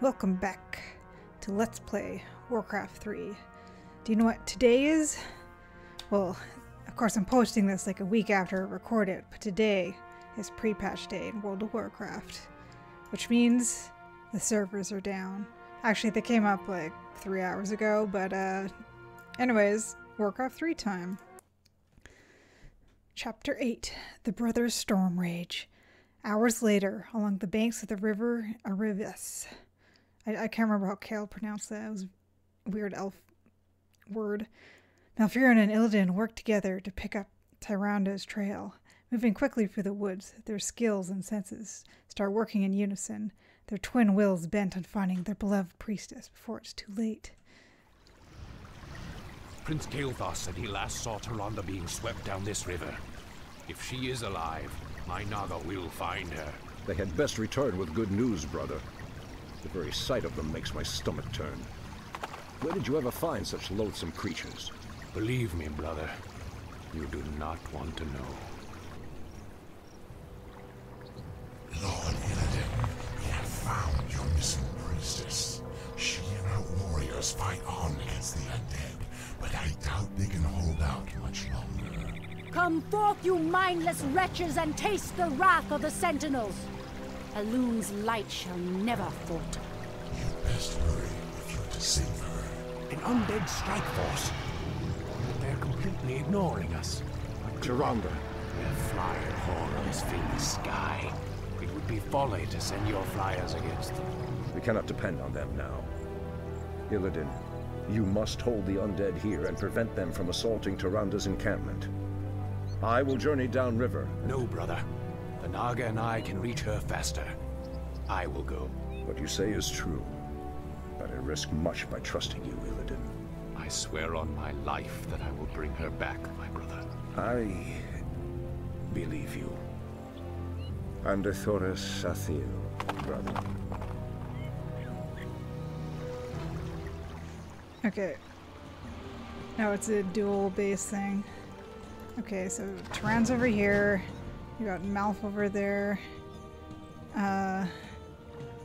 Welcome back to Let's Play Warcraft 3. Do you know what today is? Well, of course I'm posting this like a week after I record it, but today is pre-patch day in World of Warcraft, which means the servers are down. Actually, they came up like three hours ago, but uh, anyways, Warcraft 3 time. Chapter 8 The Brothers Stormrage. Hours later, along the banks of the river Arevass. I, I can't remember how Kael pronounced that. It was a weird elf word. Malfurion and Illidan work together to pick up Tyrande's trail. Moving quickly through the woods, their skills and senses start working in unison, their twin wills bent on finding their beloved priestess before it's too late. Prince Kael'thas said he last saw Tyrande being swept down this river. If she is alive, my Naga will find her. They had best return with good news, brother. The very sight of them makes my stomach turn. Where did you ever find such loathsome creatures? Believe me, brother, you do not want to know. Lord Illidan, we have found your missing priestess. She and her warriors fight on against the undead, but I doubt they can hold out much longer. Come forth, you mindless wretches, and taste the wrath of the Sentinels! Elune's light shall never falter. You'd best hurry if you're to save her. An undead strike force. They're completely ignoring us. But Tyrande. Their flyer horns fill the sky. It would be folly to send your flyers against them. We cannot depend on them now. Illidan, you must hold the undead here and prevent them from assaulting Tyrande's encampment. I will journey downriver. No, brother. The Naga and I can reach her faster. I will go. What you say is true, but I risk much by trusting you, Illidan. I swear on my life that I will bring her back, my brother. I believe you. Ande'thoras-ethil, brother. Okay. Now it's a dual base thing. Okay, so Tyran's over here. You got Malf over there. Uh,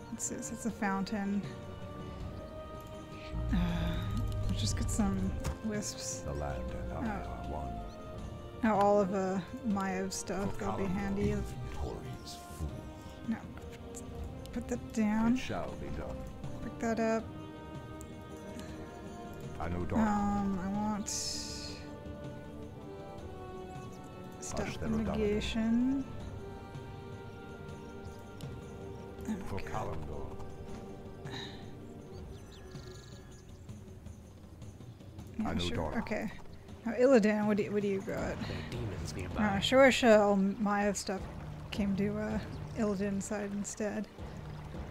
what's this? It's a fountain. Uh, let's just get some wisps. The land and I are one. Now all of uh, Maiev's stuff. That'll be handy. No, put that down. It shall be done. Pick that up. I know. Um, I want stuff there, negation. For Okay. Kalimdor. Yeah, I sure. Okay. Now Illidan, what do you, what do you got? There are demons nearby. Uh, Shorisha, all Maiev stuff came to uh, Illidan side instead.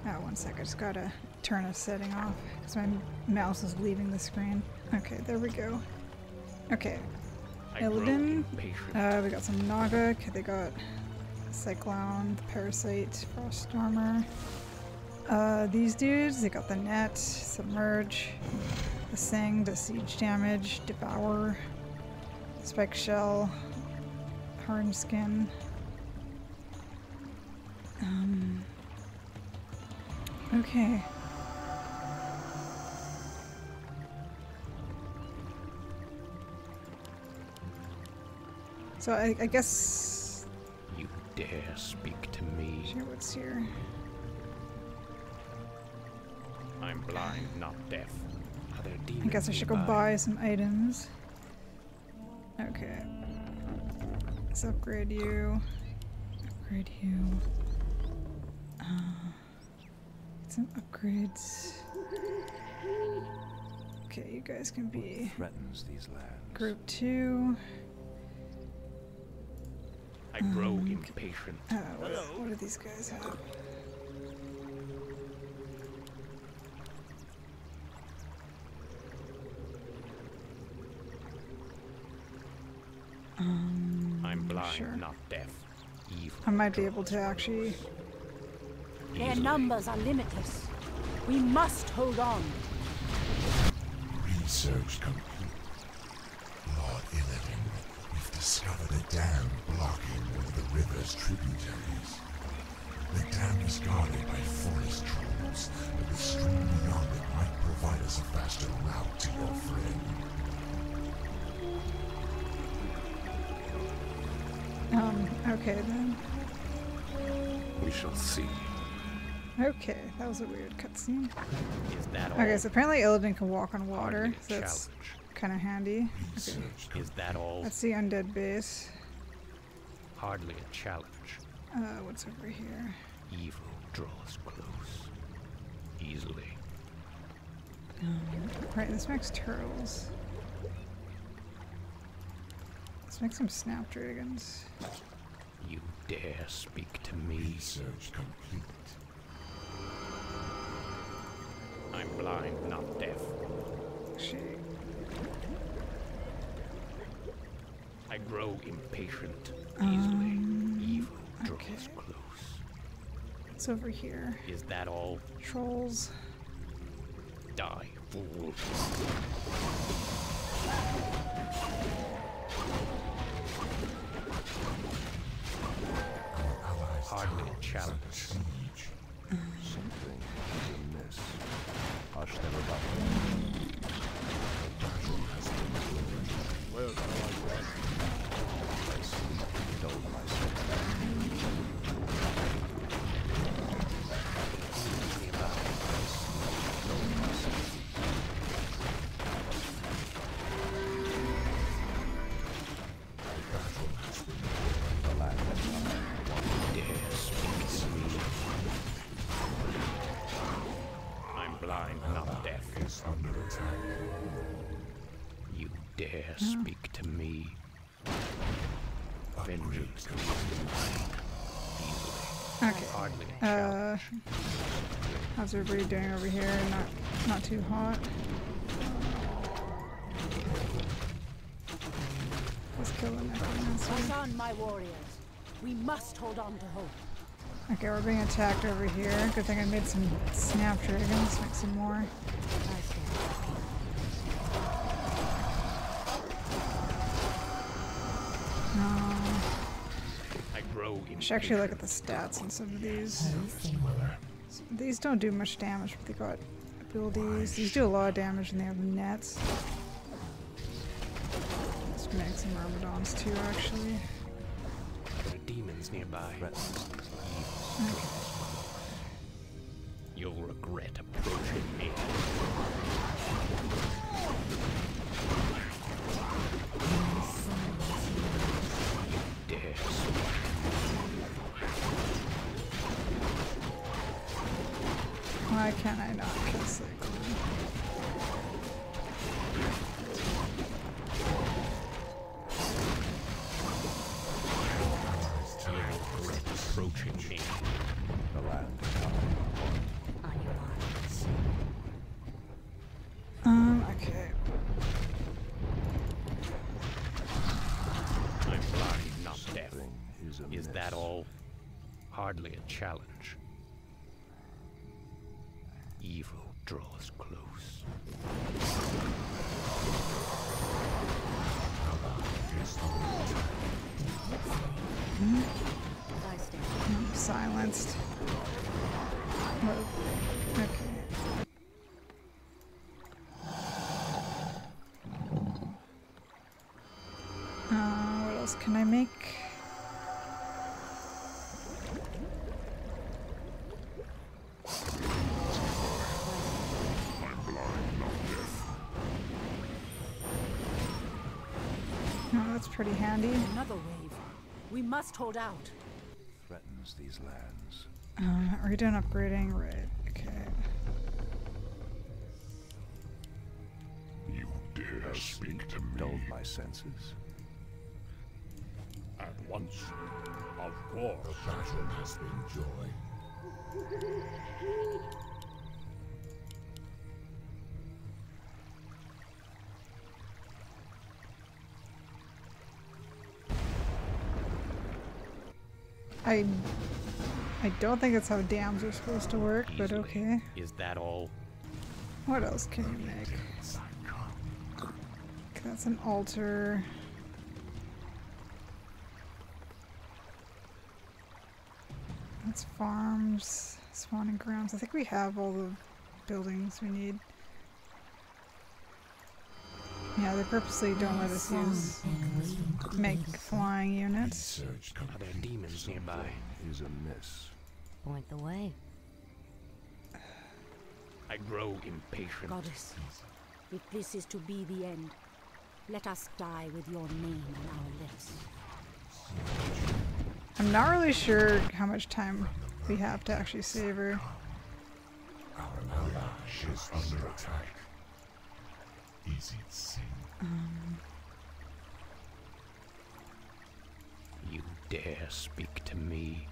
Oh, one sec, I just gotta turn a setting off because my mouse is leaving the screen. Okay, there we go. Okay, I grow Illidan. Uh, we got some Naga. Okay, they got Cyclone, the Parasite, Frost Armor. Uh, these dudes, they got the Net, Submerge, the Sing, the Siege Damage, Devour, Spike Shell, Hardened Skin. Um, okay. So I, I guess You dare speak to me. Sure, what's here? I'm blind, not deaf. I guess I should go buy some items. Okay. Let's upgrade you. Upgrade you. Uh, some upgrades. Okay, you guys can be Threatens these lands. group two. I grow Um, impatient. Uh, what, what do these guys have? Um, I'm blind, sure. not deaf. Evil. I might be able to actually. Their numbers are limitless. We must hold on. Research complete. Lord Illidan, we've discovered a dam river's tributaries. The dam is guarded by forest trolls, but the stream beyond it might provide us a faster route to your friend. Um, okay then. We shall see. Okay, that was a weird cutscene. Is that all? Okay, so apparently Illidan can walk on water, so that's kind of handy. Okay. Is that all? That's the undead base. Hardly a challenge. Uh, what's over here? Evil draws close. Easily. Right, this makes turtles. Let's make some snapdragons. You dare speak to me? Research complete. I'm blind, not deaf. Actually, I grow impatient easily. Evil draws Um, okay. close. it's over here. Is that all? Trolls. Die, fool. Allies Hardly a tower is challenge. Uh, how's everybody doing over here? Not, not too hot. Let's kill the necromancer. Press on, my warriors. We must hold on to hope. Okay, we're being attacked over here. Good thing I made some snapdragons. Make some more. Should actually look at the stats on some of these. These don't do much damage, but they got abilities. These do a lot of damage and they have nets. Let's make some Myrmidons too, actually. There are demons nearby. threatens You'll regret approaching challenge. Evil draws close. Hmm? I stand. Hmm, silenced. Okay. That's pretty handy. Another wave. We must hold out. Threatens these lands. Uh, are you done upgrading? Right. Okay. You dare speak to me. Dulled my senses. At once. Of course. The battle has been joy. I I don't think that's how dams are supposed to work, but okay. Is that all? What else can you make? That's an altar. That's farms, spawning grounds. I think we have all the buildings we need. Yeah, they purposely don't let us use make flying units. Surge Are there demons nearby? Is a amiss. Point the way. I grow impatient. Goddess, if this is to be the end, let us die with your name on our lips. I'm not really sure how much time we have to actually save her. Our ally is under attack. Easy to see. Um. You dare speak to me?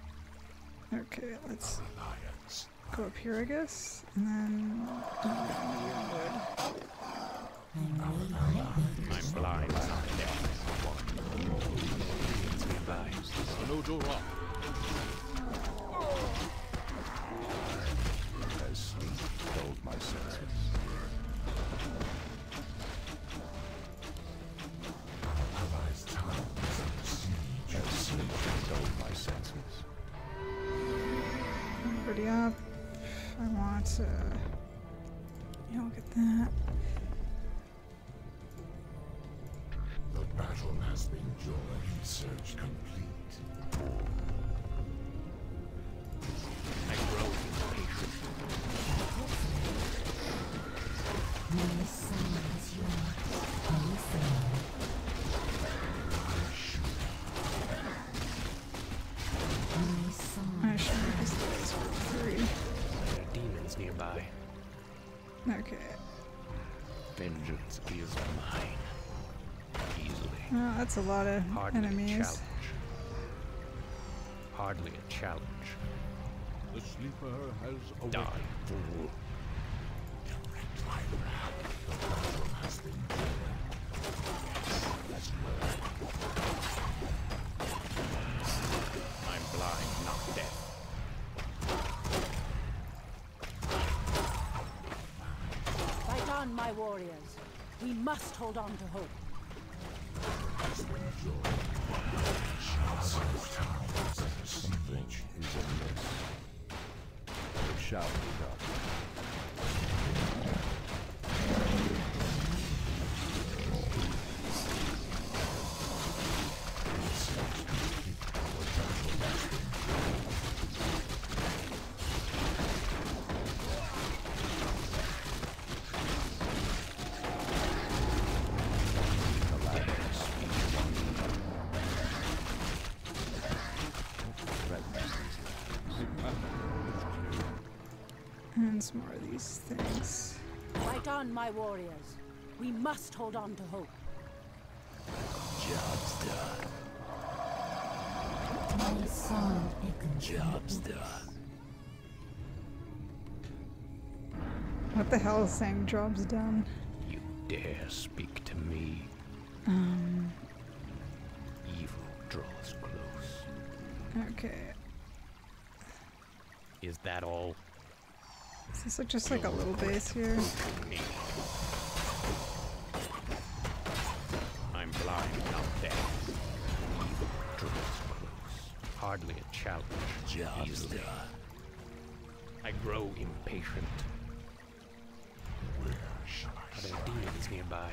Okay, let's Alliance. go up here, I guess, and then I'm blind, not deaf. Demons. As sleep dulled my senses. Everybody up. I want to. Yeah, look at that. The battle has been joined. Research complete. That's a lot of Hardly a enemies. challenge. Hardly a challenge. The sleeper has Die, fool. I'm blind, not deaf. Fight on, my warriors. We must hold on to hope. Some more of these things. Fight on, my warriors. We must hold on to hope. Job's done. Job's done. What the hell is saying job's done? You dare speak to me? Um, Evil draws close. okay. Is that all? Is this just like a little base here? I'm blind, not deaf. Evil close. Hardly a challenge. Job's done. I grow impatient. Where shall I Are there demons nearby?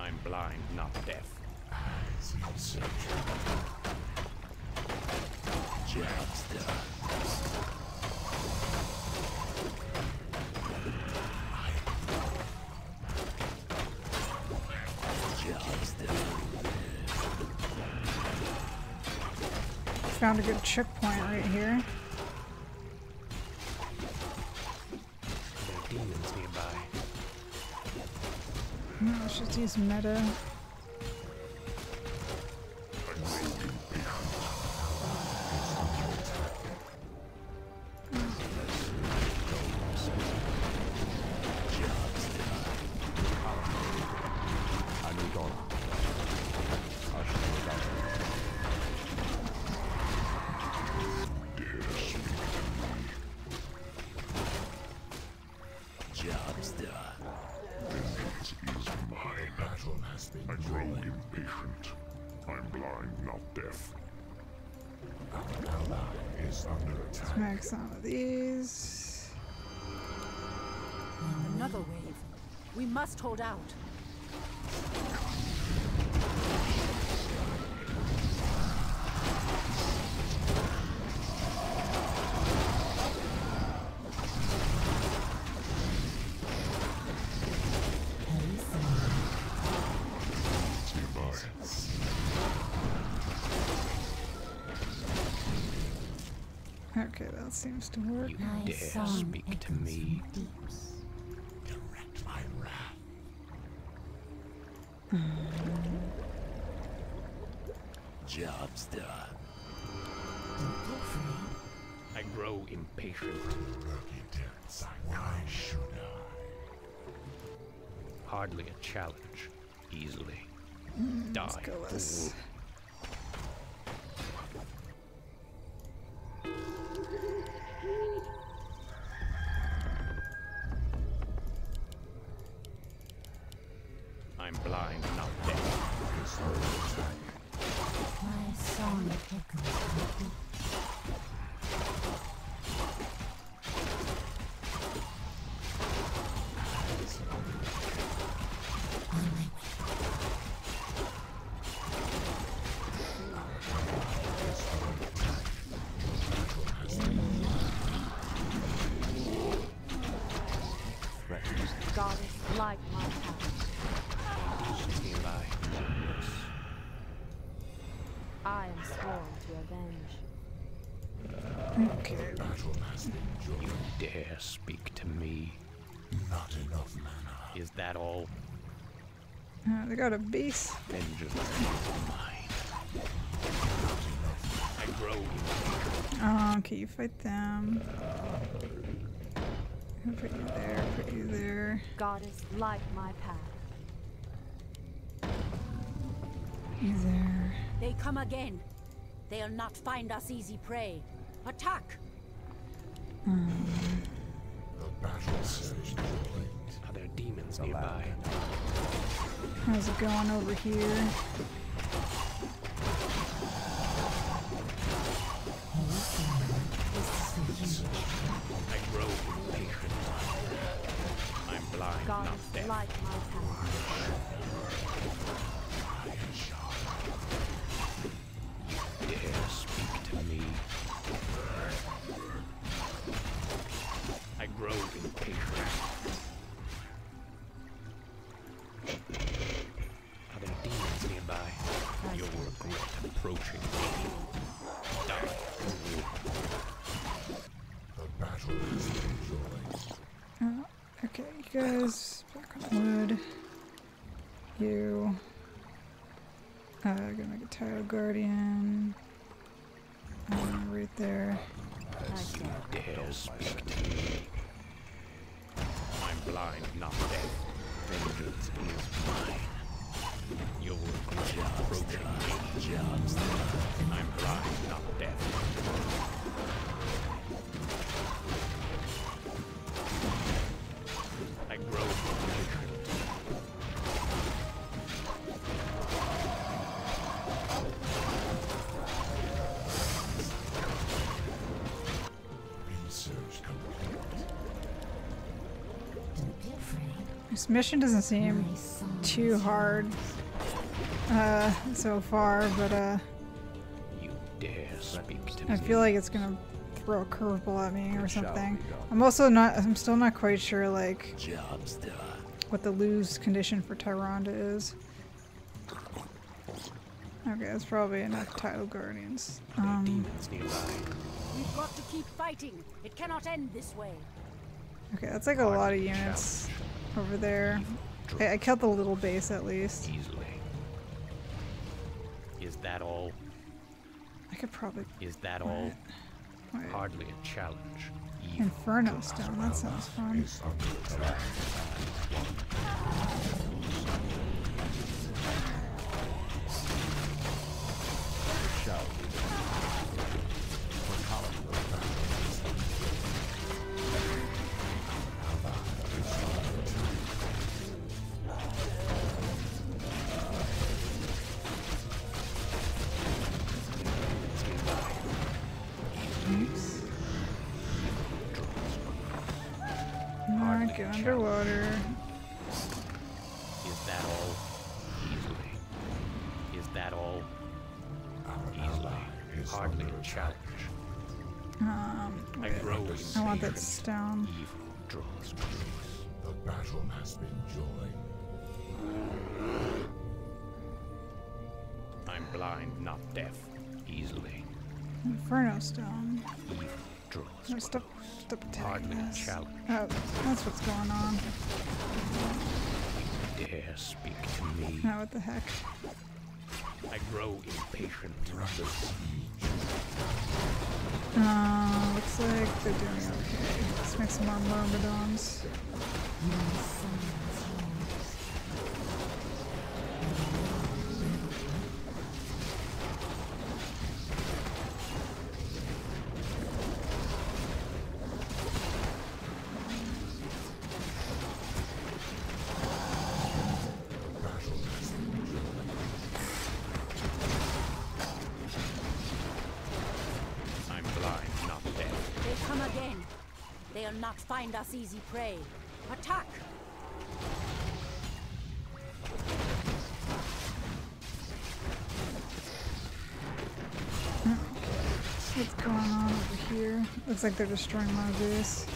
I'm blind, not deaf. eyes Found a good checkpoint right here. Are demons nearby? No, let's just use meta. I grow impatient. I'm blind, not deaf. Our ally is under attack. Make some of these. Another wave. We must hold out. Seems to work. You My dare song speak to me. deeps. Direct my wrath. Job's done. Don't be afraid. I grow impatient. Why should I? Hardly a challenge. Easily. Mm, Die. Got a base. Vengeance is mine. I grow impatient. Oh, okay, you fight them. I'll put you there, put you there. Goddess, light my path. You there. They come again. They'll not find us easy prey. Attack! Um, the battle surge complete. Are demons nearby? How's it going over here? I grow impatient. I'm blind, Goddess, not deaf. Guardian. This mission doesn't seem too hard uh, so far, but uh, You dare speak to I feel like it's gonna throw a curveball at me or something. I'm also not. I'm still not quite sure like what the lose condition for Tyrande is. Okay, that's probably enough tidal guardians. Um. We've got to keep fighting. It cannot end this way. okay, that's like a lot of units over there. I, I killed the little base at least. Easily. Is that all? I could probably Is that all? wait, Hardly a challenge. Evil. Inferno Stone. That sounds fun. Is want that impatient. stone. Evil draws close. The battle has been joined. I'm blind, not deaf. Easily. Inferno stone. Evil draws No, close. stop, stop attacking Hardly a this. challenge. Oh, that's what's going on. Dare speak to me. Now what the heck? I grow impatient. Uh, looks like they're doing okay. Let's make some more myrmidons. Again. They'll not find us easy prey. Attack! What's going on over here? Looks like they're destroying my base.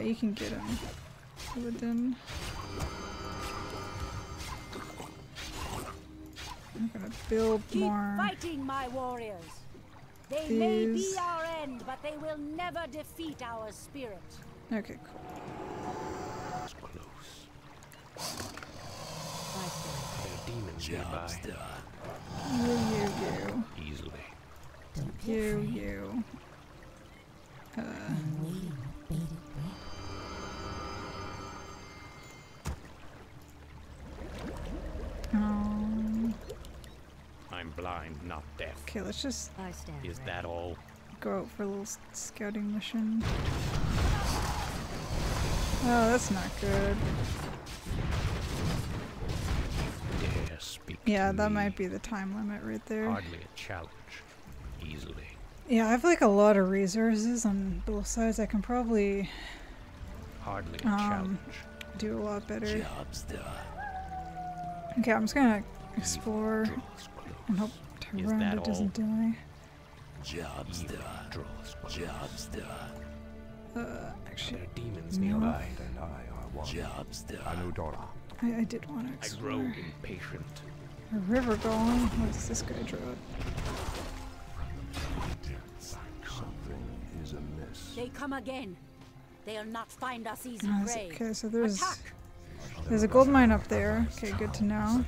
You can get him. Illidan. I'm gonna build Keep more. fighting, my warriors. They may be These- our end, but they will never defeat our spirit. Okay, cool. It's close. There are demons nearby. You, you, Easily. you. You, you. Uh, okay, let's just I stand Is ready. that all? go out for a little scouting mission. Oh, that's not good. Dare speak Yeah, to that me. might be the time limit right there. Hardly a challenge. Easily. Yeah, I have like a lot of resources on both sides. I can probably Hardly a Um, challenge. do a lot better. Job's done. Okay, I'm just gonna explore and hope Is Tyrande that doesn't die. Job's done. Draws. Job's done. Uh, There actually, are demons No. nearby. And I are one. Job's done. Anudora. I, I did want to explore. I grow explore. impatient. A river golem. What does this guy draw? Something is amiss. They come again. They'll not find us easy Oh, prey. okay, so there's Attack! there's a gold mine up there. Okay, good to know.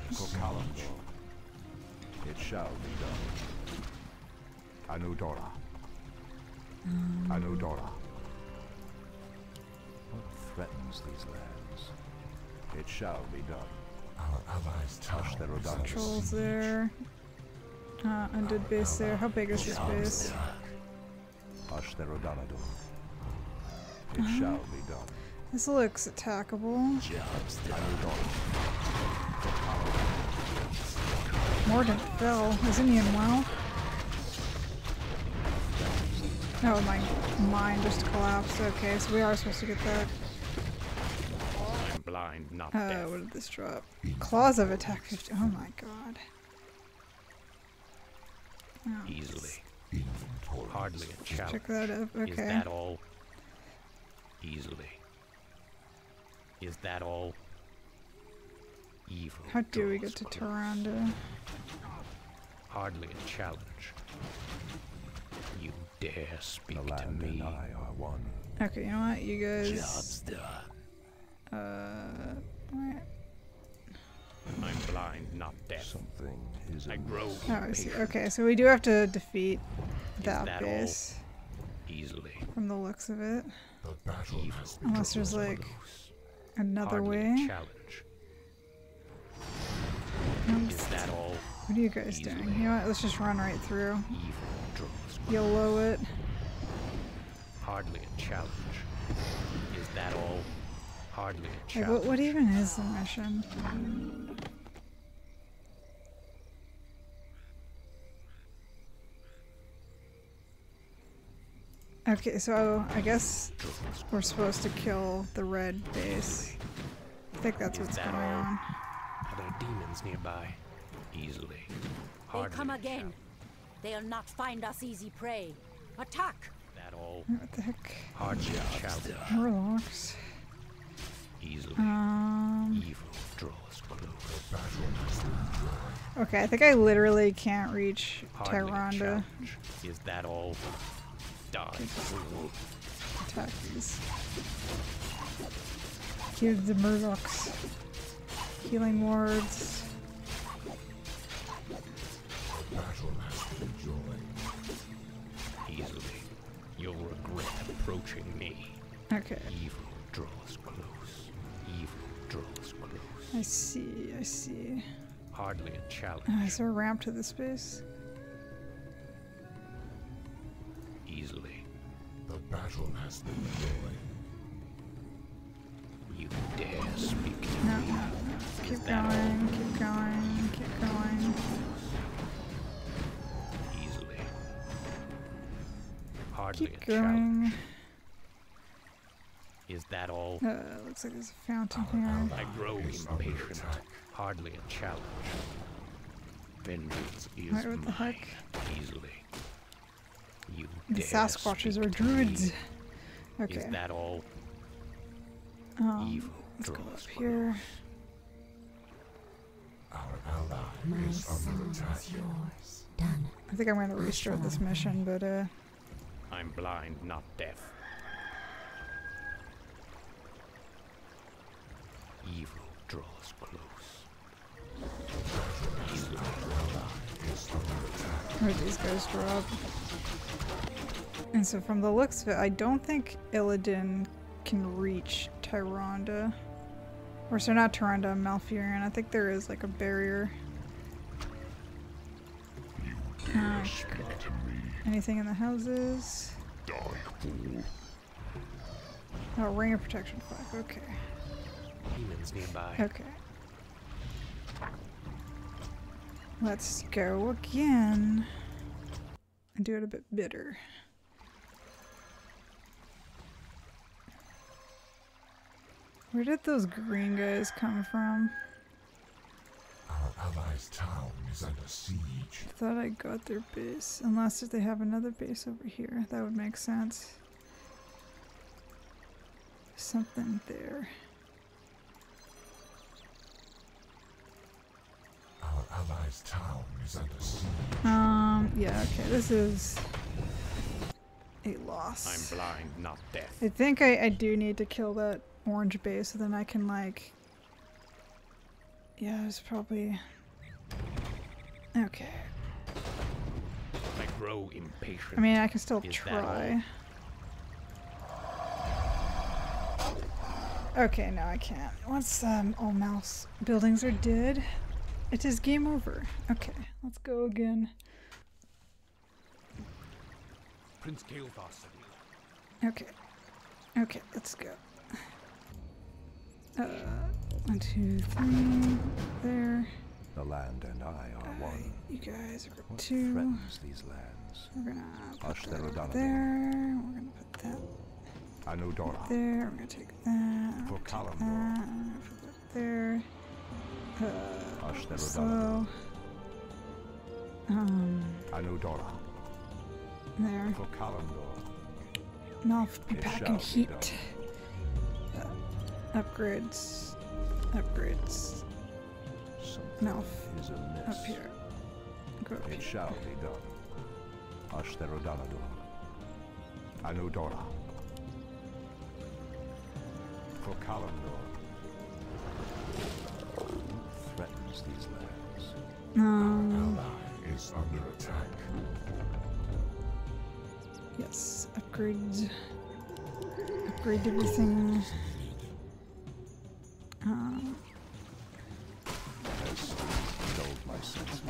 Kokalambo. It shall be done. Anudora. Anudora. What threatens these lands? It shall be done. Our allies Touch the Rodana. Trolls there. Uh, undead base there. How big is this base? Hush the Rodanador. It shall be done. This looks attackable. Job's done. Mordant fell. Isn't he in Oh, my mind just collapsed. Okay, so we are supposed to get that. I'm blind, not Uh, deaf. what did this drop? Claws of attack 50. Oh my god. Oh, Easily. Hardly a challenge. check that up. Okay. Is that all? Easily. Is that all? Evil. How do we get to close. Tyrande? Hardly a challenge. You dare speak The to land and me. I are one. Okay, you know what? You guys. Job's done. Uh. where- I'm blind, not deaf. Something is I grow Oh, I see. Okay, so we do have to defeat that, that base Easily. from the looks of it. The battle Unless there's like Close. another Hardly way. challenge. Is that all? What are you guys Easily. doing? You know what? Let's just run right through. Evil draws close. YOLO it. Hardly a challenge. Is that all? Hardly a Like, challenge. what, what even is the mission? Okay, so I guess we're supposed to kill the red base. I think that's what's going on. Are there demons nearby? Easily. They Hardly come again. challenge. They'll not find us easy prey. Attack! That all? What the heck? Hardly a challenge. Easily. Um. Evil draws close. Okay, I think I literally can't reach Hardly a Tyrande. Is that all? Die. Attack these. Kill the Murlocs. Healing wards. battle has been joined. Easily. You'll regret approaching me. Okay, Evil draws close. Evil draws close. I see, I see. Hardly a challenge. Uh, is there a ramp to this space? Easily. The battle has been joined. Keep going, keep going, keep going. Easily. Hardly Keep a challenge. Is that all? Uh, looks like there's a fountain here. I grow impatient. Hardly a challenge. Vengeance is Alright, what the mine. heck? Easily. You The Sasquatches are druids. Okay. Is that all? Um, Evil let's go up here. Our ally My is under attack. is yours. Done. I think I'm going to restart this mission, but uh, I'm blind, not deaf. Evil draws close. Easily. where these guys drop. And so from the looks of it, I don't think Illidan can reach Tyrande. Or so not Tyrande, Malfurion. I think there is like a barrier. Speak ah, me, anything in the houses? die. Oh, ring of protection flag. Okay. Demons nearby. Okay. Let's go again. And do it a bit bitter. Where did those green guys come from? Our allies' town is under siege. I thought I got their base. Unless if they have another base over here. That would make sense. Something there. Our allies' town is under siege. Um, yeah, okay, this is a loss. I'm blind, not deaf. I think I, I do need to kill that orange base so then I can like Yeah, it's probably Okay. I grow impatient. I mean I can still Is try. Okay, no I can't. Once um all mouse buildings are dead, it is game over. Okay, let's go again. Prince Kael'thas Okay. Okay, let's go. Uh, one, two, three. There. The land and I are one. You guys are What two. threatens these lands? We're gonna put that there, over O'Donovan. there. We're gonna put that Anudora. there. We're gonna take that. For Kalimdor. that. Put that there. Uh, slow. Um, Anudora. there. For Kalimdor. Mouth be shall be heat. Uh, upgrades. Upgrades. Something Mouth is amiss. up here. Go up It here. shall be done. Ashtherodanador. Anudora. For Kalimdor. Who threatens these lands? Um, Ally is under attack. yes. Upgrade. Upgrade everything. Um, Has dulled my senses.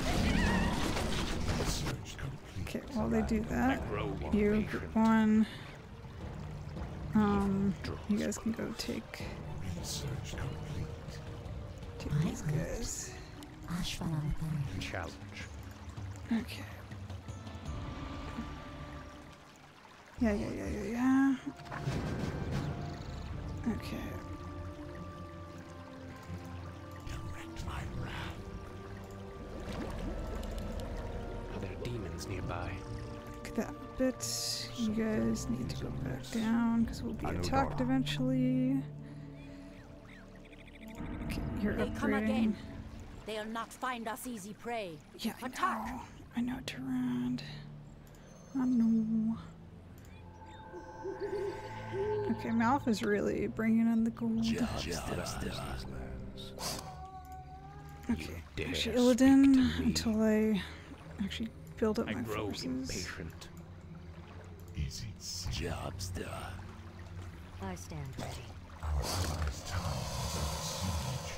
Research complete. okay, while they do that, you impatient. group one. Um, you guys can go take Research take these guys. Challenge. Okay. Yeah, yeah, yeah, yeah, yeah. Okay. Are there demons nearby? Look at that bit. You guys need to go back down because we'll be attacked eventually. Okay, you're They come again. They'll not find us easy prey. Yeah, I Attack. know. I know, Durand. I know. Okay, Malf is really bringing in the gold. Threatens these lands. Okay, dare actually, Illidan, until I actually build up I my grow forces. impatient. Is it safe? Job's done. I stand ready. Our allies' town is under siege.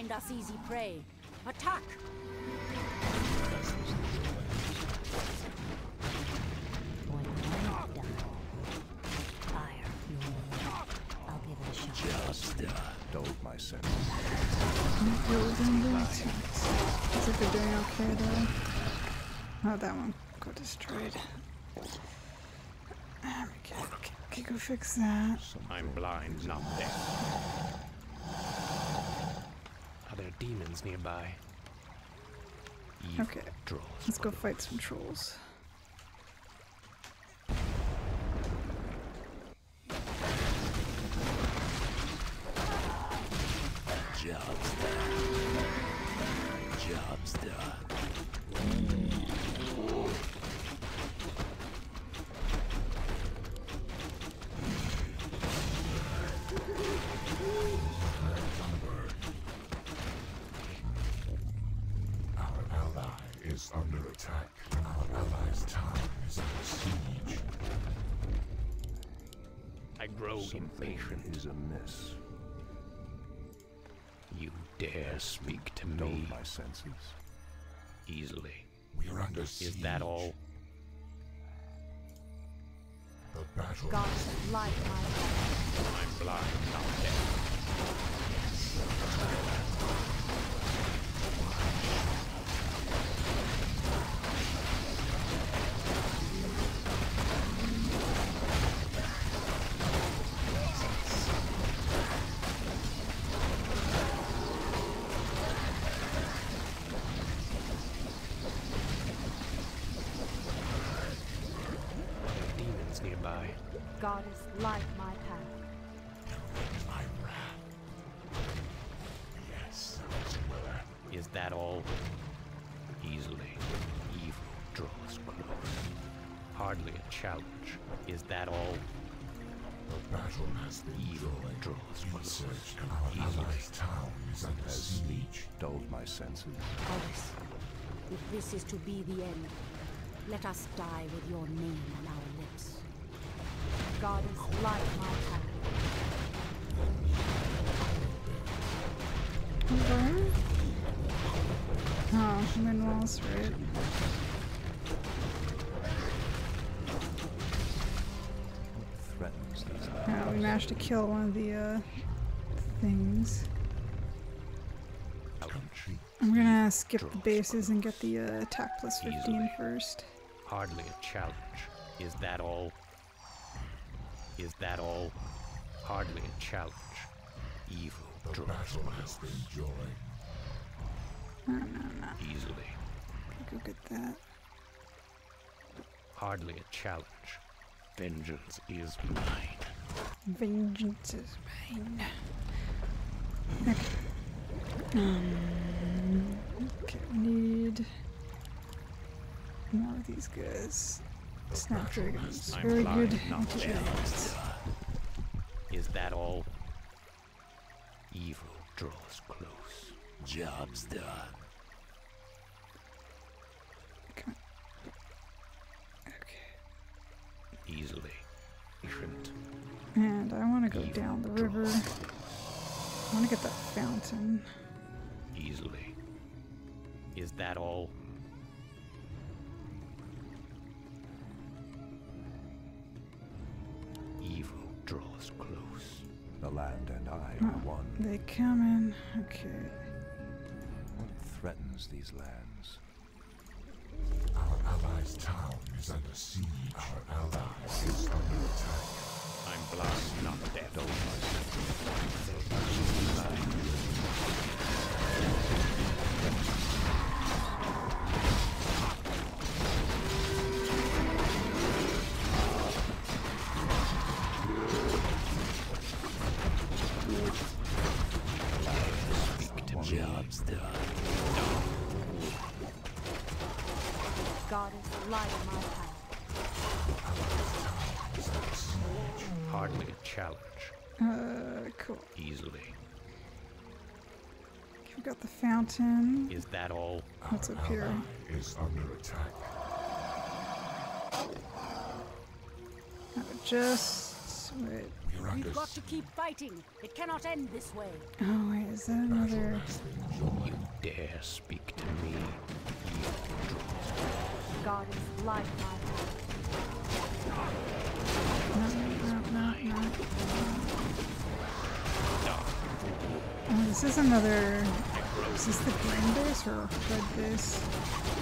Find us easy prey. Attack! When I'm done. Fire fuel. I'll give it a shot. Job's uh, done. Dulled my senses. Building the attacks. Looks like they're doing okay though. Oh, that one got destroyed. There we go. Okay, okay, go fix that. I'm blind, not deaf. Demons nearby? Evil Okay, Let's go fight some trolls. I Something impatient. is amiss. You dare speak to me my senses. easily. We are under siege. Is that all? The battle Gods light my path. I'm blind, not deaf. Goddess light my path. my wrath. Yes, Is that all? Easily. Evil draws close. Hardly a challenge. Is that all? The battle has been Evil joined. draws close. Research our allies' town is under Has siege. dulled my senses? Aldous, if this is to be the end, let us die with your name on our lips. Goddess, light my path. Burn? Oh, Minwall's right. Threatens these Yeah, we managed to kill one of the uh, things. I'm gonna skip the bases and get the uh, attack plus 15 Easily. first. Hardly a challenge. Is that all? Is that all? Hardly a challenge. Evil The battle has been joined. No, no, no. easily. Go get that. Hardly a challenge. Vengeance is mine. Vengeance is mine. Okay. Um, okay, we need more of these guys. Snapdragons. Very good. Is that all? Evil draws close. Job's done. Okay. Easily. Patient. And I want to go down the river. I want to get that fountain. Easily. Is that all? Land and I Oh, are one. they come in. Okay. What threatens these lands? Our allies' town is under siege. Our allies is under attack. I'm blind, not deaf. Speak We got the fountain. Is that all? What's up here? Is under attack. Just wait. We're under We've got to keep fighting. It cannot end this way. Oh wait, is that another? You dare speak to me? Goddess, light my path. No, no, no, no. Ah. Oh, this is another. Is this the base or red base?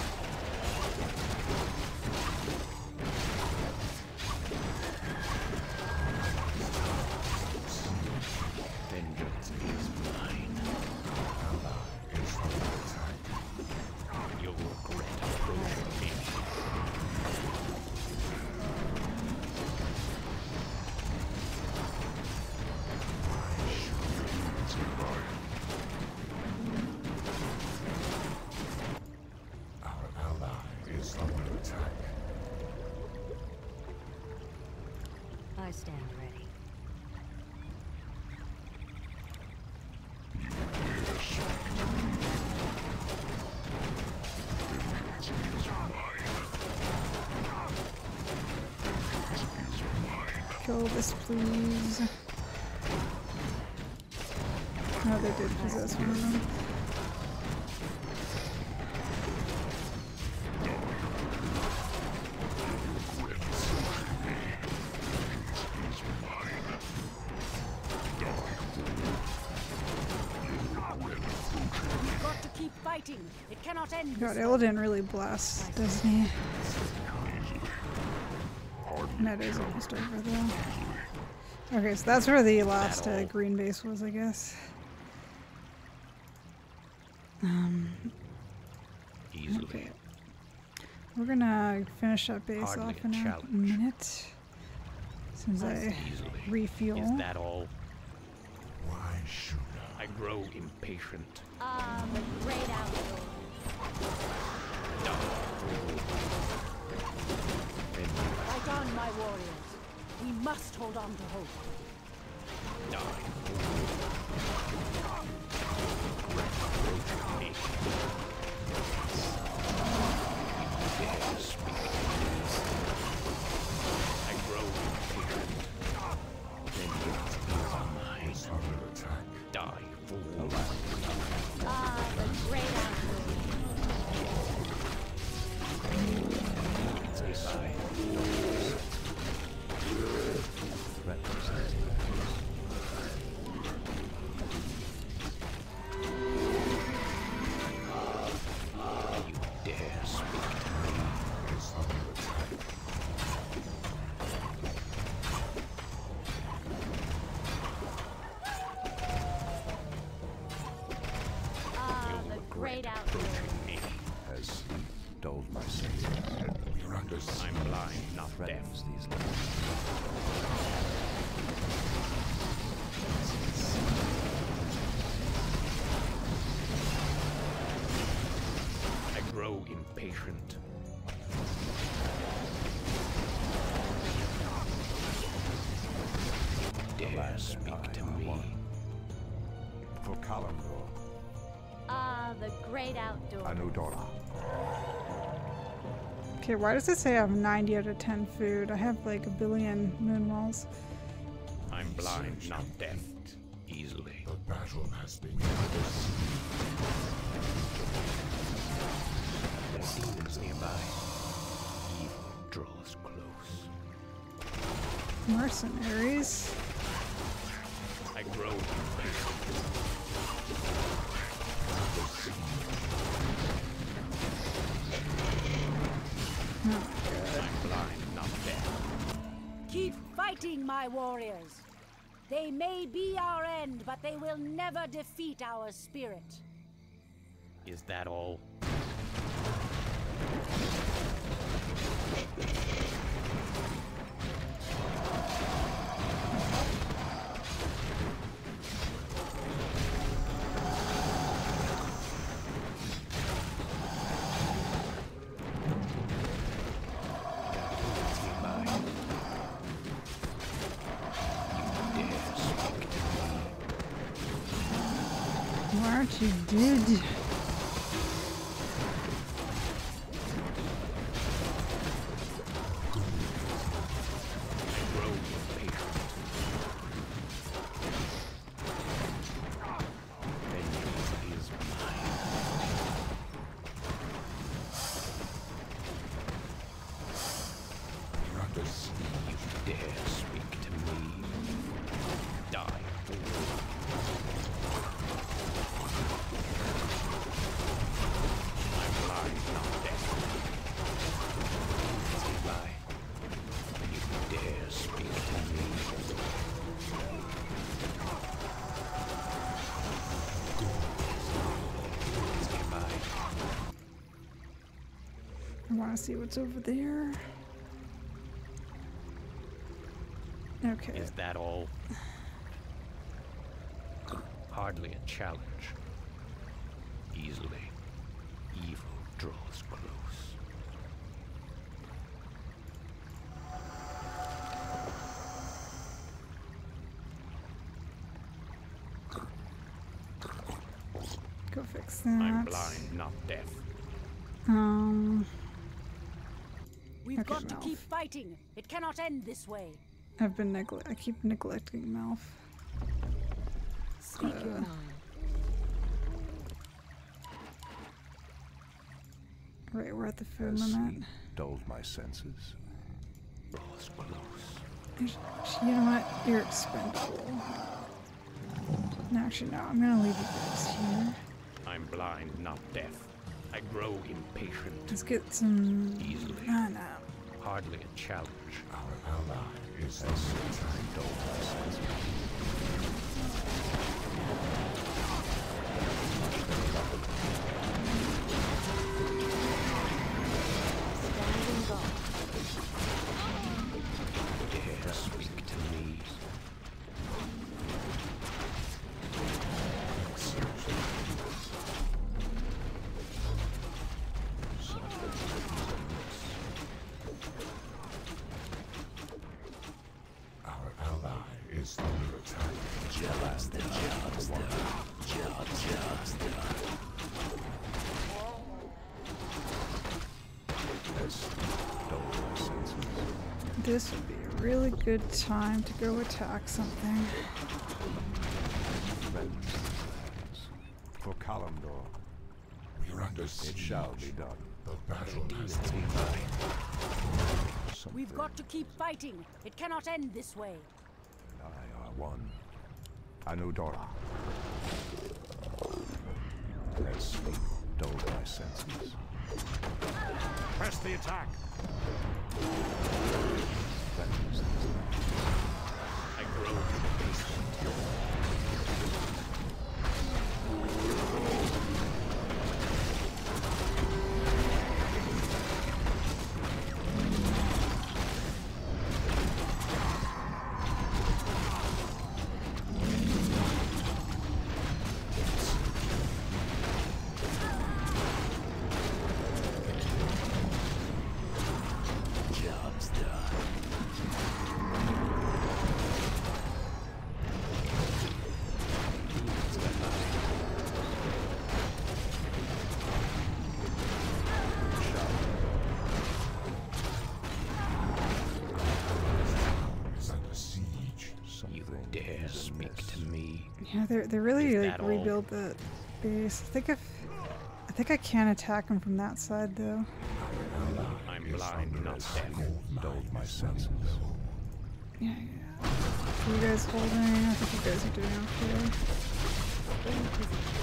God, this. Illidan really blasts, doesn't he? That is almost over though. Okay, so that's where the last uh, green base was, I guess. Um, Easily. okay. We're gonna finish that base Hardly off in a challenge. minute. As soon as I Easily. refuel. Is that all? Why should I? I grow impatient. The great outdoors. Fight on, my warriors. We must hold on to hope. I grow impatient. Dare speak to me. For Kalimdor, Ah, the great outdoor. Anudora. Okay, why does it say I have 90 out of 10 food? I have like a billion moon wells. I'm blind, not deaf. Easily. The battle has been demons nearby. Evil draws close. Mercenaries. I grow. Hmm. I'm blind, not deaf. Keep fighting, my warriors. They may be our end, but they will never defeat our spirit. Is that all? Why aren't you? See what's over there. Okay. Is that all? Hardly a challenge. Easily, evil draws close. Go fix that. I'm blind, not deaf. Um, We've Okay, got to Malf. keep fighting. It cannot end this way. I've been neglect. I keep neglecting Malf. Speak your mind. Right, we're at the food Has limit. dulled my senses? Draws close. You sh- You know what? You're expendable. No, actually, no. I'm gonna leave you guys here. I'm blind, not deaf. I grow impatient. Let's get some. Easily. Ah, no. Hardly a challenge. Our ally is under attack. Dulled my. Standing guard. Dare speak to me. This would be a really good time to go attack something. For Kalimdor, We're under it siege. shall be done. The battle has We've got to keep fighting. It cannot end this way. I are one. Anudora. Let sleep dull my senses. Press the attack. Friends. I grow impatient. Job's done. is under siege. You Something dare speak to me? Yeah, they're they're really Is like rebuild the base. I think if I think I can attack them from that side though. I'm blind, not deaf. Dulled my senses. Yeah, yeah. Are you guys holding? I think you guys are doing okay. Okay,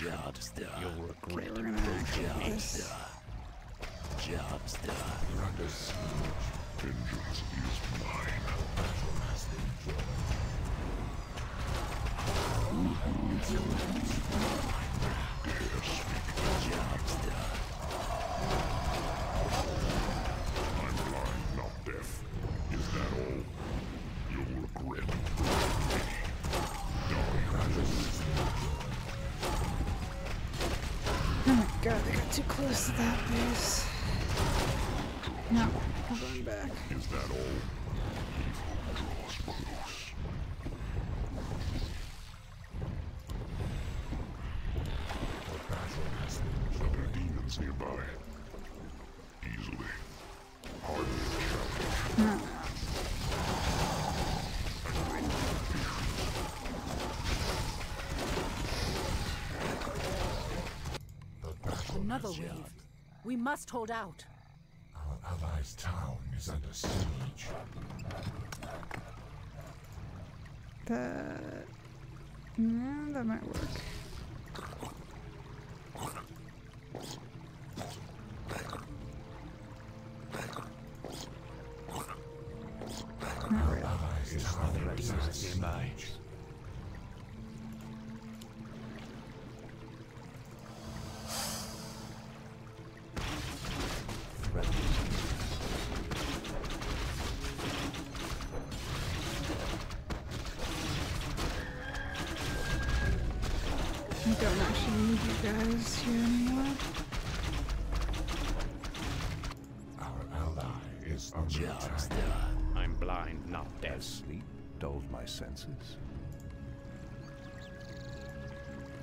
land Job's done. You'll okay, regret we're gonna get this. Job's done. We're under siege. Vengeance is mine. Job's Another wave. We must hold out. Our allies' town is under siege. That. Yeah, that might work. Not really. Don't actually need you guys here anymore. Our ally is under Job's done. I'm blind, not deaf. Sleep dulled my senses.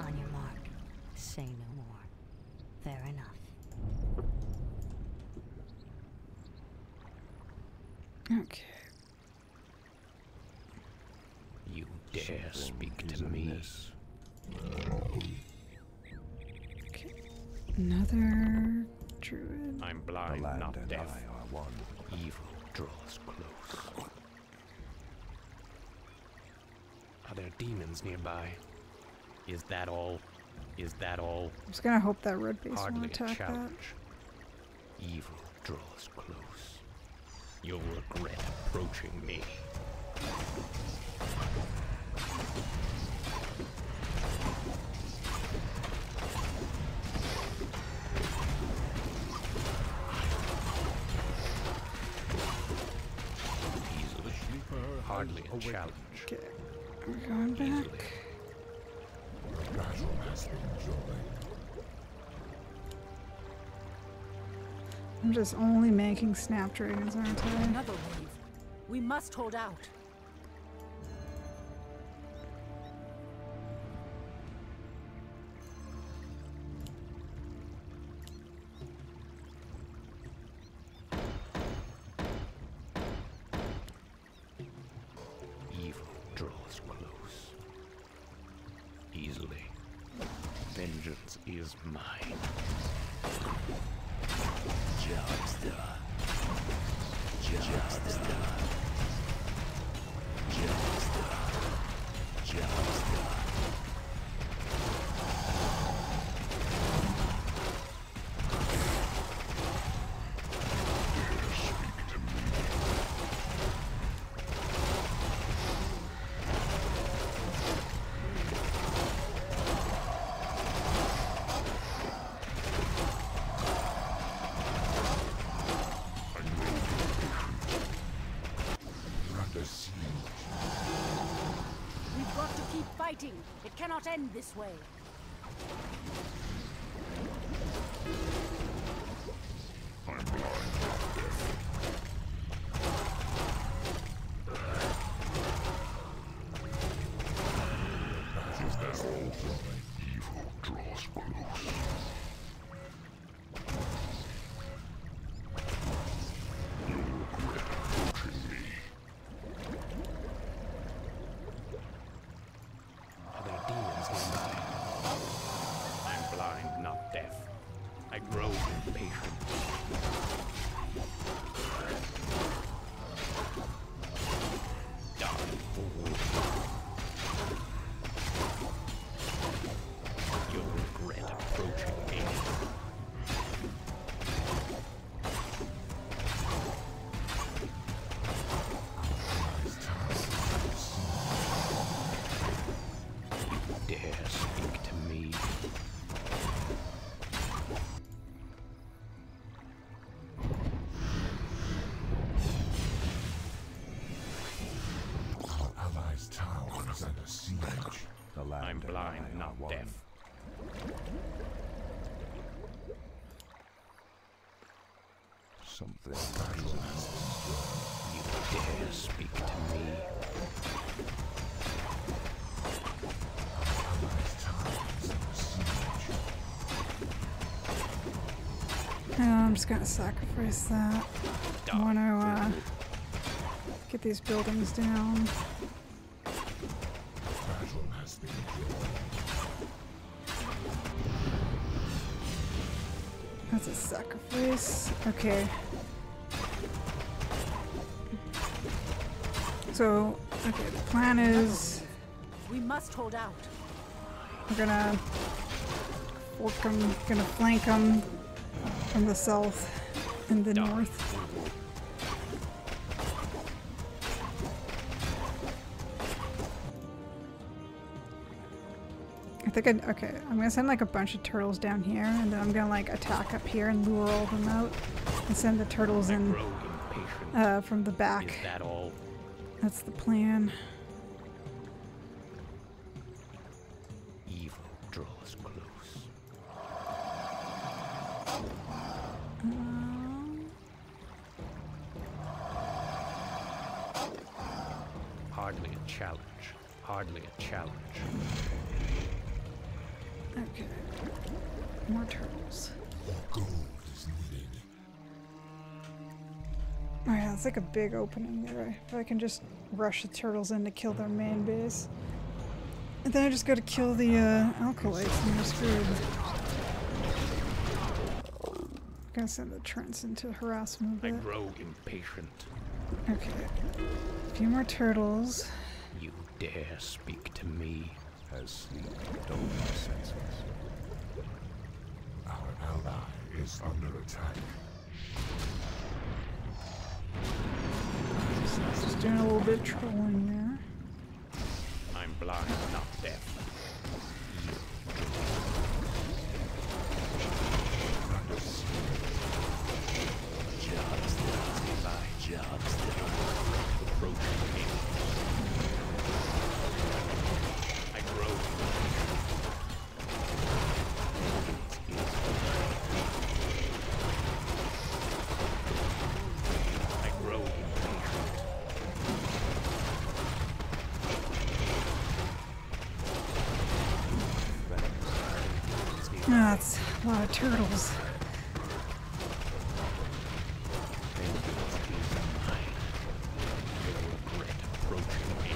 On your mark. Say no more. Fair enough. Okay. You dare speak to me? amiss. Okay. Another druid. I'm The blind, land not and deaf. I are one. Evil draws close. Are there demons nearby? Is that all? Is that all? I'm just gonna hope that red base won't Hardly a attack that. challenge. Evil draws close. You'll regret approaching me. Hardly a challenge. Okay. We're going back. The battle has been joined. I'm just only making snapdragons, aren't I? Another wave. We must hold out. Done. Cannot end this way. Something You dare speak to me. Siege. Yeah, I'm just gonna sacrifice that. I want to uh, get these buildings down. That's a sacrifice. Okay. So, okay, the plan is We must hold out. we're gonna fork them, gonna flank them from the south and the north. I think I okay. I'm gonna send like a bunch of turtles down here, and then I'm gonna like attack up here and lure all of them out, and send the turtles in uh, from the Is back. that all? That's the plan. Like a big opening there. If I can just rush the turtles in to kill their main base. And then I just gotta kill the uh, acolytes and they're screwed. Gonna send the Treants in to harass them a I bit. grow impatient. Okay. A few more turtles. You dare speak to me. as sleep dulled my senses. Our ally is under attack. Just doing a little bit of trolling there. I'm blind, not deaf. Job's done. My job's done. Approaching me. I grow I grow impatient. That's a lot of turtles. Vengeance is mine. You'll regret approaching me.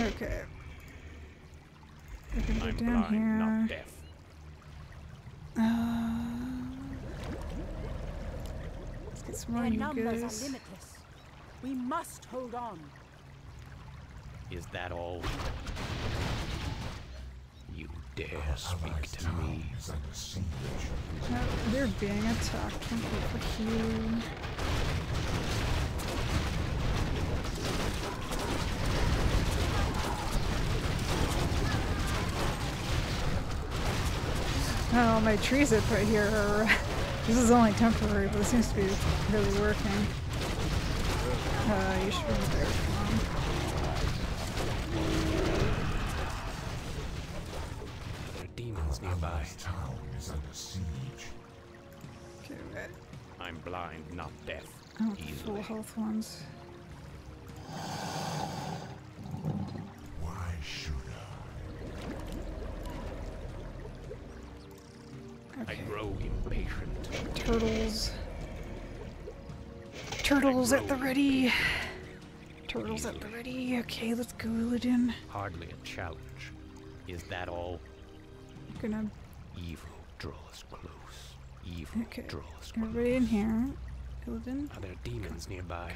Okay. We're gonna I'm down blind, not deaf. Uh, let's get some more numbers are Yugas. limitless. We must hold on. Is that all? You dare Our speak allies' to town me? is under siege. No, they're being attacked. Can't wait for Hugh. Oh, my trees I put here are. This is only temporary, but it seems to be really working. Uh, you should be there. I'm blind, not deaf. Oh, want the full health ones. Why should I? I grow impatient. Turtles. Turtles at the ready. Turtles at the ready. Okay, let's go, Illidan. Hardly a challenge. Is that all? Gonna. Evil draws close. Evil Okay. draws. Everybody in here. Illidan. Are there demons nearby?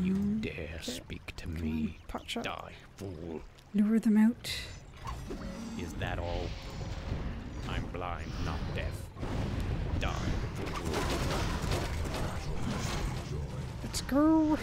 you dare speak to Um, Come me? on. Die, fool. Lure them out. Is that all? I'm blind, not deaf. Die, fool. Let's go.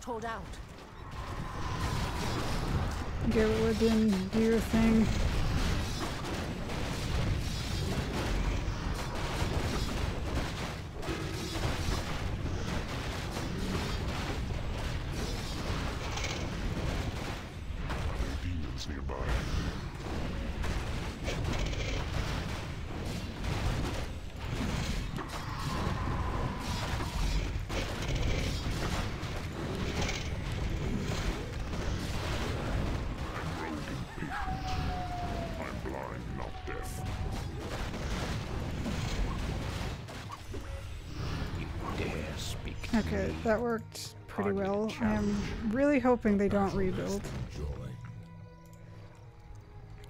Must hold out. Get Illidan, do your thing. That worked pretty well. I am really hoping they don't rebuild.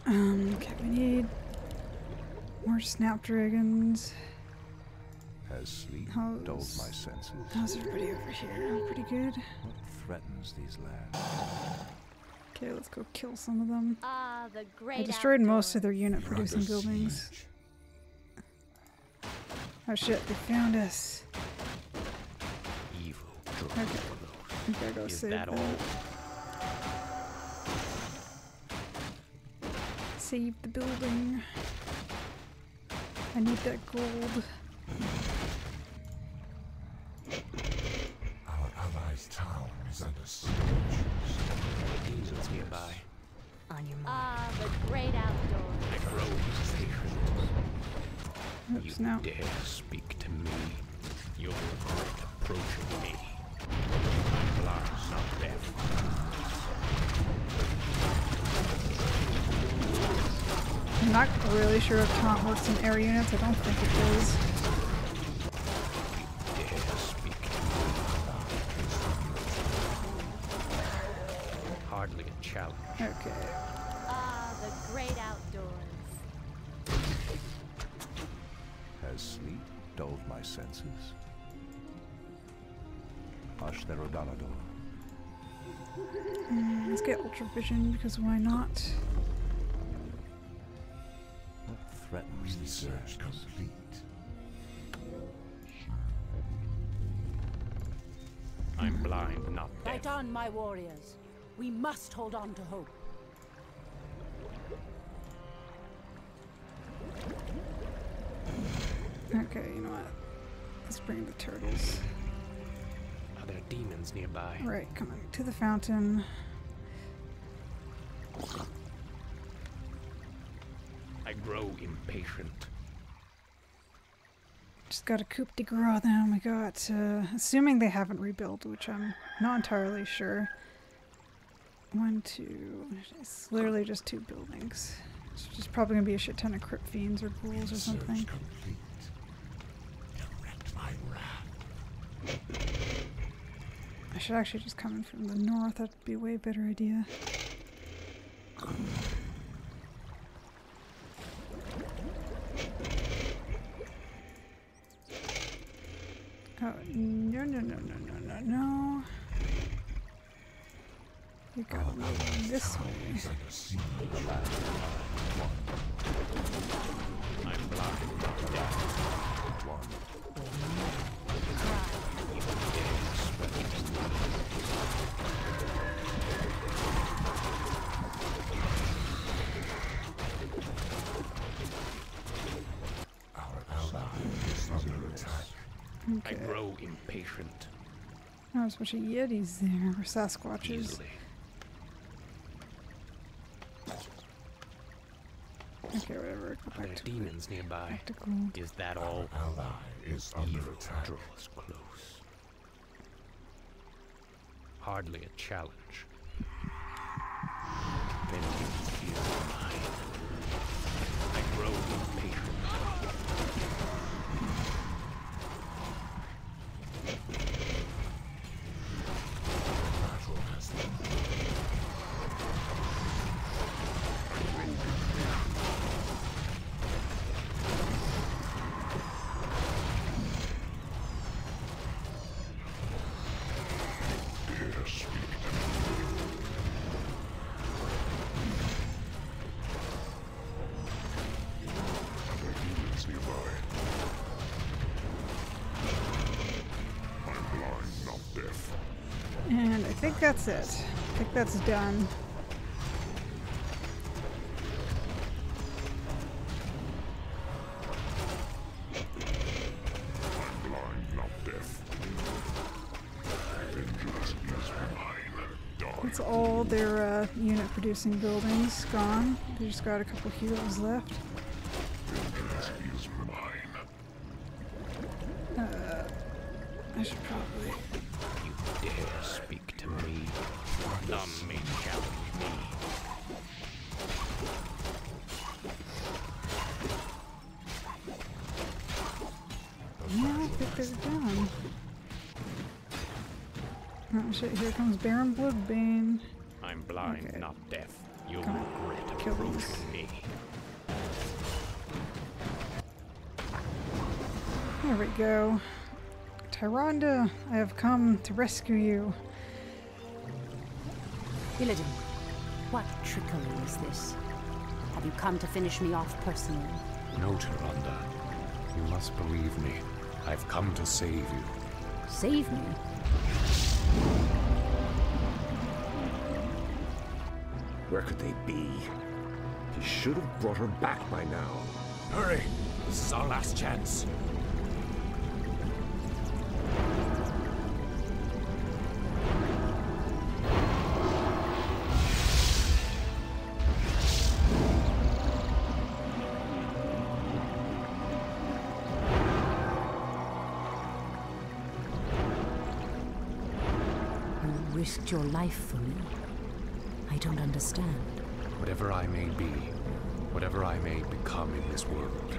Um, okay, we need more snapdragons. Has sleep How's- dulled my senses? How's everybody over here? Pretty good. What threatens these lands? Okay, let's go kill some of them. Ah, the great I destroyed most of their unit-producing buildings. siege. Oh shit, they found us. Evil draws Okay. close. We gotta go Is save that all? them. Save the building. I need that gold. Our allies' town is under siege. Demons nearby. On your mark. Ah, the great outdoors. I grow impatient. Oops, You no. dare speak to me? You're not approaching me. I'm not really sure if taunt works in air units. I don't think it does. Because why not? What threatens Research complete. Hmm. I'm blind, not deaf. Fight on, my warriors. We must hold on to hope. Okay, you know what? Let's bring the turtles. Are there demons nearby? Right, come on. To the fountain. I grow impatient. Just got a coup de grace then. We got, uh, assuming they haven't rebuilt, which I'm not entirely sure. One, two. It's literally just two buildings. It's just probably gonna be a shit ton of crypt fiends or ghouls or something. Search complete. Direct my wrath. I should actually just come in from the north. That'd be a way better idea. Oh, no, no, no, no, no, no, no. You gotta move this way. Is under siege. I'm blind, I Okay. grow impatient Oh, there's a bunch of Yetis there, or Sasquatches. easily. Okay, whatever. Go Are there to, demons nearby? back to gold. Is that all? Ally is under Evil attack. draws close. Hardly a challenge. Vengeance is mine. I grow impatient. That's it. I think that's done. That's all their uh, unit producing buildings gone. They just got a couple heroes left. I'm blind, Okay. not deaf. You'll Gonna regret kill approaching these. me. There we go. Tyrande, I have come to rescue you. Illidan, what trickery is this? Have you come to finish me off personally? No, Tyrande. You must believe me. I've come to save you. Save me? Where could they be? He should have brought her back by now. Hurry! This is our last chance. You risked your life for me. I don't understand. Whatever I may be, whatever I may become in this world,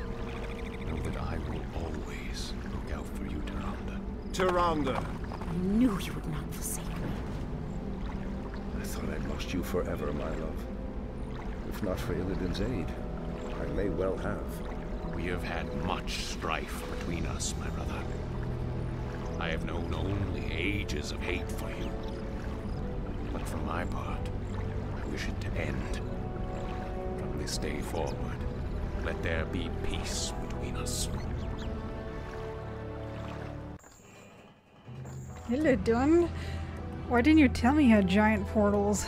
know that I will always look out for you, Tyrande. Tyrande! I knew you would not forsake me. I thought I'd lost you forever, my love. If not for Illidan's aid, I may well have. We have had much strife between us, my brother. I have known only ages of hate for you. But for my part, I wish it to end. From this day forward, let there be peace between us. Illidan? Why didn't you tell me you had giant portals?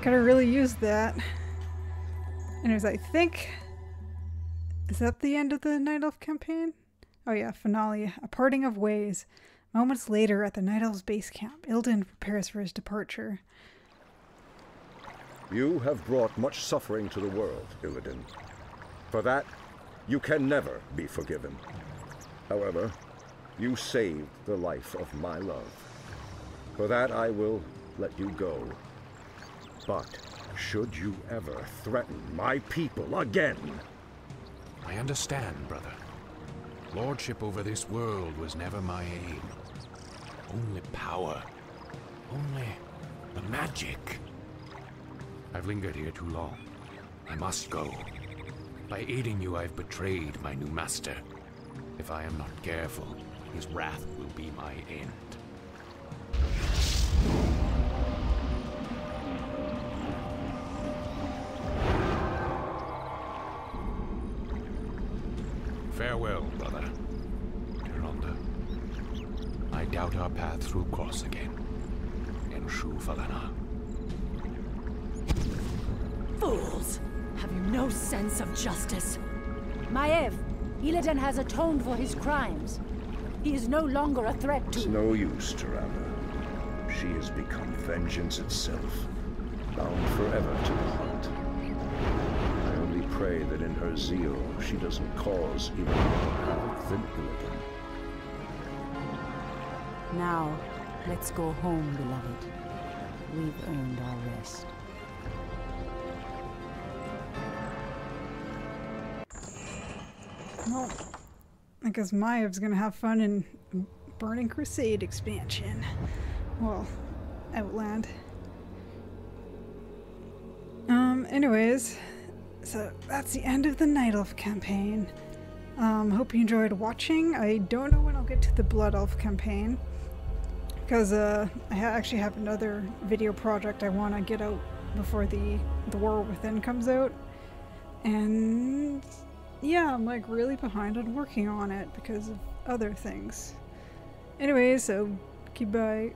Could have really used that. Anyways, I think. Is that the end of the Night Elf campaign? Oh, yeah, finale. A parting of ways. Moments later, at the Night Elf's base camp, Illidan prepares for his departure. You have brought much suffering to the world, Illidan. For that, you can never be forgiven. However, you saved the life of my love. For that, I will let you go. But should you ever threaten my people again, I understand, brother. Lordship over this world was never my aim. Only power. Only the magic. I've lingered here too long. I must go. By aiding you, I've betrayed my new master. If I am not careful, his wrath will be my end. Farewell, brother. Tyrande. I doubt our paths will cross again. In Shu Falana. Have you no sense of justice? Maiev, Illidan has atoned for his crimes. He is no longer a threat it's to... no use, Tyrande. She has become vengeance itself, bound forever to the hunt. I only pray that in her zeal she doesn't cause even more havoc than Illidan. Now, let's go home, beloved. We've earned our rest. Well, I guess Maiev's gonna have fun in Burning Crusade expansion. Well, Outland. Um, anyways, so that's the end of the Night Elf campaign. Um, hope you enjoyed watching. I don't know when I'll get to the Blood Elf campaign. Because, uh, I actually have another video project I want to get out before the, the War Within comes out. And yeah, I'm like really behind on working on it because of other things. Anyway, so by.